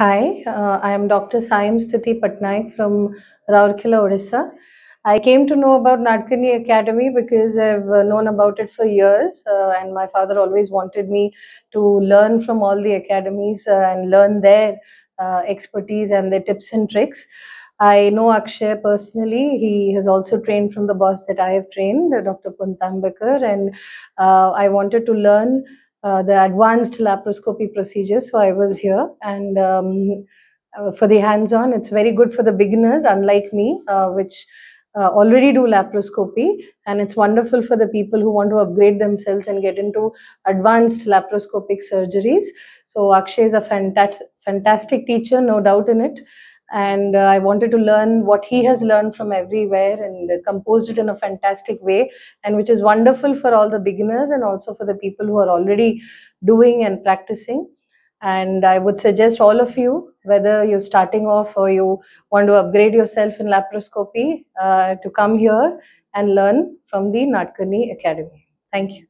Hi, uh, I am Dr. Sayamstuti Pattanaik from Rourkela, Odisha. I came to know about Nadkarni Academy because I've uh, known about it for years, uh, and my father always wanted me to learn from all the academies uh, and learn their uh, expertise and their tips and tricks. I know Akshay personally. He has also trained from the boss that I have trained, Dr. Puntambekar, and I wanted to learn uh, the advanced laparoscopy procedure. So I was here, and um, uh, for the hands-on, it's very good for the beginners, unlike me, uh, which uh, already do laparoscopy, and it's wonderful for the people who want to upgrade themselves and get into advanced laparoscopic surgeries. So Akshay is a fantastic, fantastic teacher, no doubt in it and uh, I wanted to learn what he has learned from everywhere and composed it in a fantastic way, and which is wonderful for all the beginners and also for the people who are already doing and practicing. And I would suggest all of you, whether you're starting off or you want to upgrade yourself in laparoscopy, uh, to come here and learn from the Nadkarni Academy. Thank you.